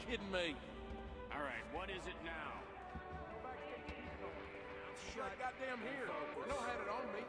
kidding me? All right, what is it now? Right goddamn here. Know had it on me.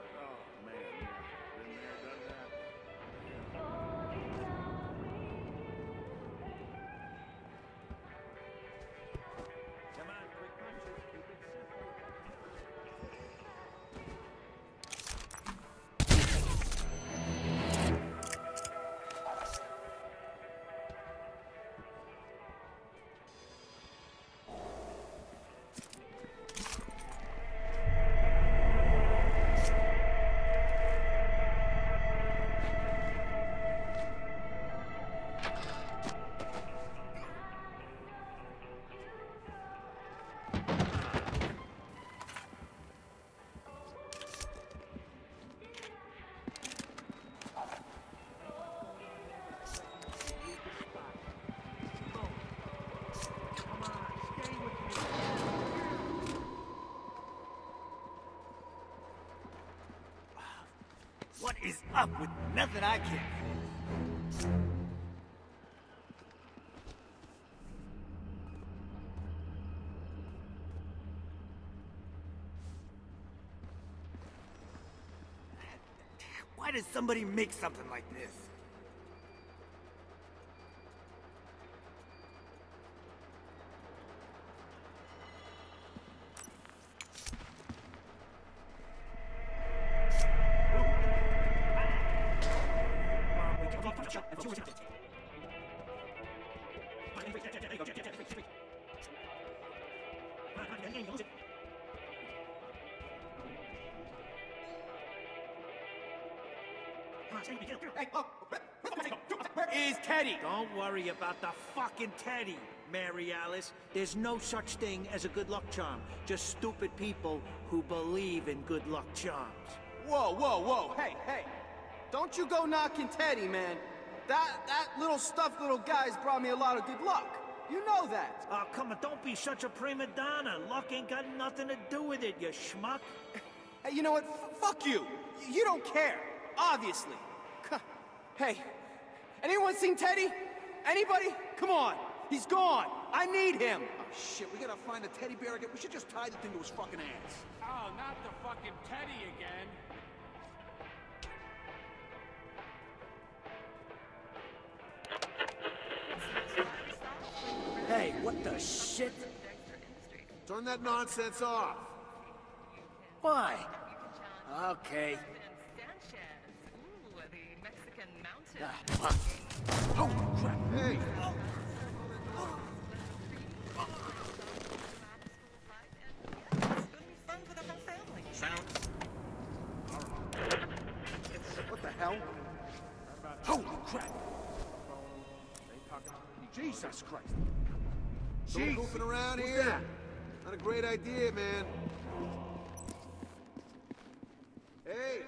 What is up with nothing I can't fix? Why does somebody make something like this? Where is Teddy? Don't worry about the fucking Teddy, Mary Alice. There's no such thing as a good luck charm. Just stupid people who believe in good luck charms. Whoa, whoa, whoa. Hey, hey. Don't you go knocking Teddy, man. That that little stuffed little guy's brought me a lot of good luck. You know that. Oh, come on, don't be such a prima donna. Luck ain't got nothing to do with it, you schmuck. Hey, you know what? F fuck you. Y- You don't care. Obviously. Hey, anyone seen Teddy? Anybody? Come on. He's gone. I need him. Oh, shit, we gotta find the teddy bear again. We should just tie the thing to his fucking ass. Oh, not the fucking Teddy again. Hey, what the shit? Turn that nonsense off. Why? Okay. Ah, fuck. Oh, crap. Hey, what the hell? Holy crap! Jesus Christ. Someone goofing around here? Not a great idea, man. Hey,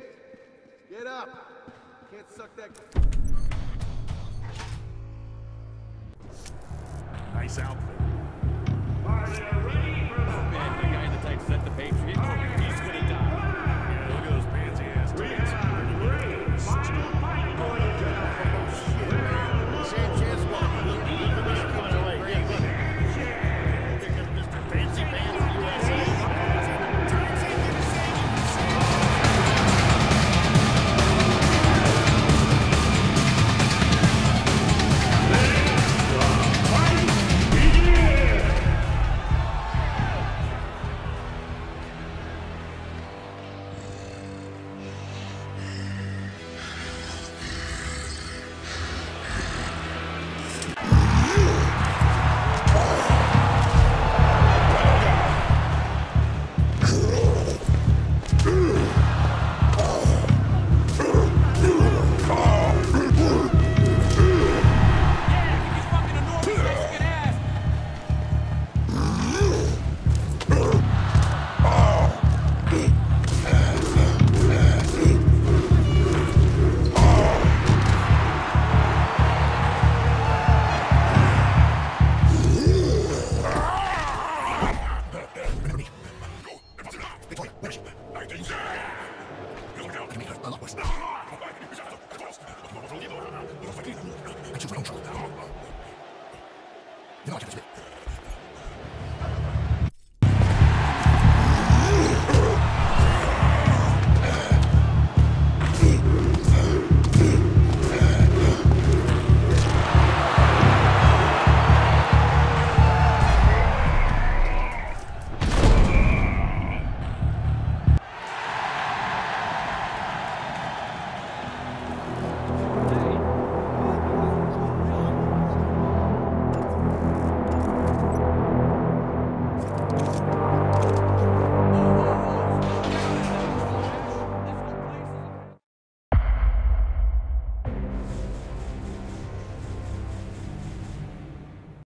get up. Can't suck that. Nice outfit. Man, the guy that types the Patriot, he's gonna die. Хочу в раунд. Не давайте,